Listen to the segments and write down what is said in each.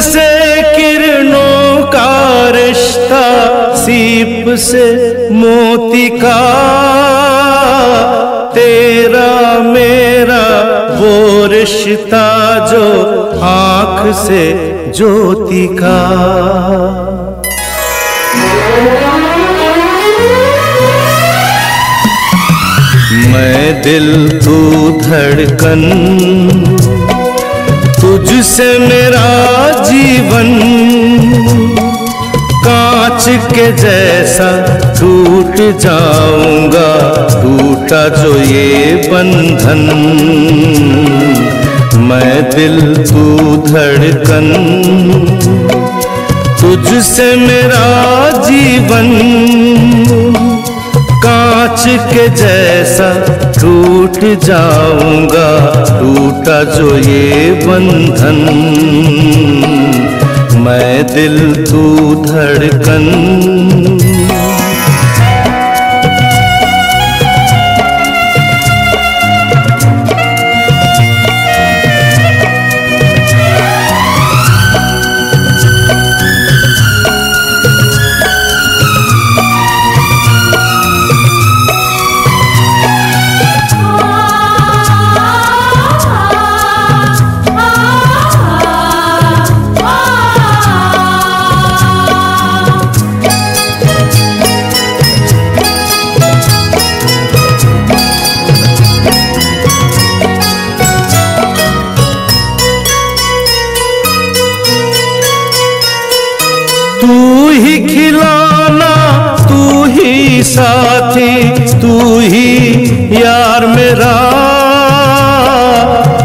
से किरणों का रिश्ता सीप से मोती का। तेरा मेरा वो रिश्ता जो आँख से ज्योति का। मैं दिल तू धड़कन तुझसे मेरा जीवन कांच के जैसा टूट जाऊँगा, टूटा जो ये बंधन। मैं दिल तू धड़कन, तुझसे मेरा जीवन के जैसा टूट जाऊँगा टूटा जो ये बंधन। मैं दिल तू धड़कन तू ही खिलाना, तू ही साथी, तू ही यार मेरा।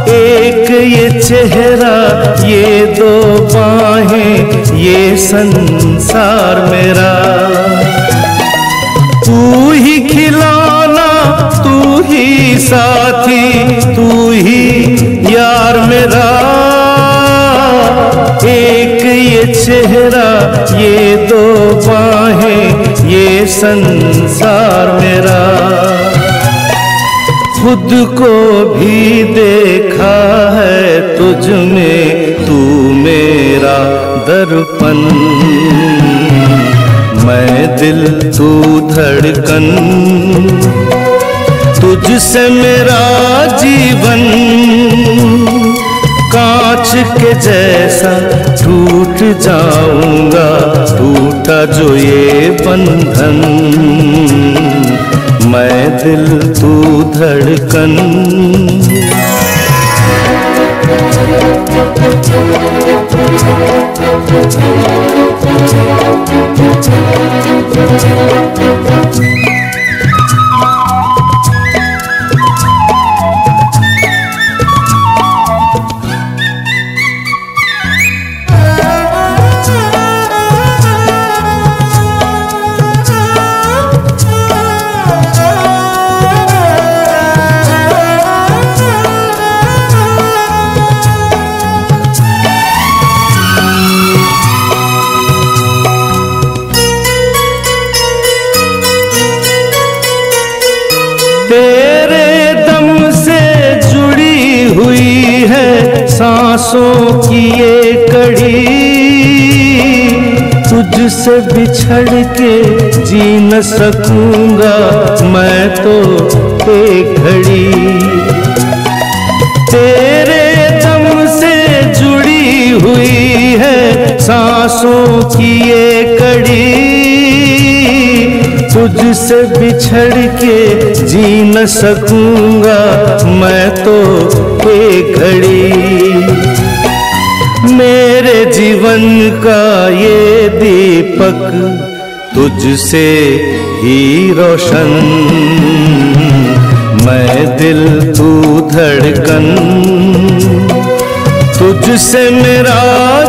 एक ये चेहरा, ये दो बाहें, ये संसार मेरा। तू ही खिलाना, तू ही साथी चेहरा ये दो बाहें ये संसार मेरा। खुद को भी देखा है तुझ में, तू मेरा दर्पण। मैं दिल, तू धड़कन। तुझसे मेरा जीवन के जैसा टूट जाऊँगा टूटा जो ये बंधन। मैं दिल तू धड़कन। तेरे सांसों की ये कड़ी तुझसे बिछड़ के जी न सकूँगा मैं तो एक घड़ी। तेरे दम से जुड़ी हुई है सांसों की ये कड़ी तुझसे बिछड़ के जी न सकूँगा मैं तो एक घड़ी। मेरे जीवन का ये दीपक तुझसे ही रोशन। मैं दिल तू धड़कन। तुझसे मेरा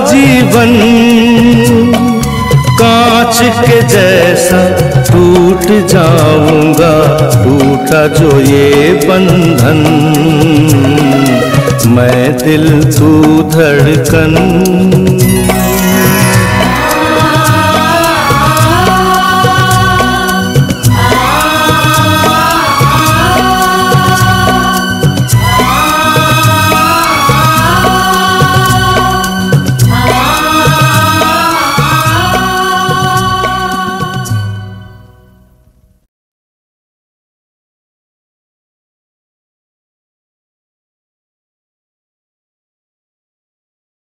जीवन कांच के जैसा टूट जाऊँगा, टूटा जो ये बंधन। दिल तू धड़कन